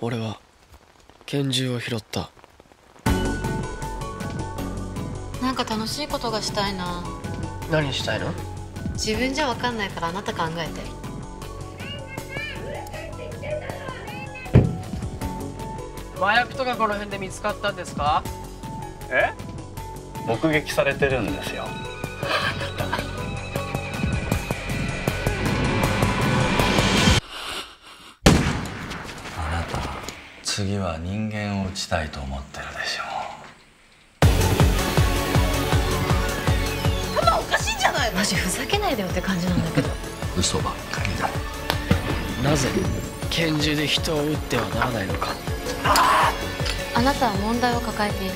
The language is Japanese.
俺は拳銃を拾った。なんか楽しいことがしたいな。何したいの？自分じゃ分かんないからあなた考えて。麻薬とかこの辺で見つかったんですか？え？目撃されてるんですよ次は人間を撃ちたいと思ってるでしょマジふざけないでよって感じなんだけど。う 嘘ばっかりだ。なぜ拳銃で人を撃ってはならないのか。あなたは問題を抱えている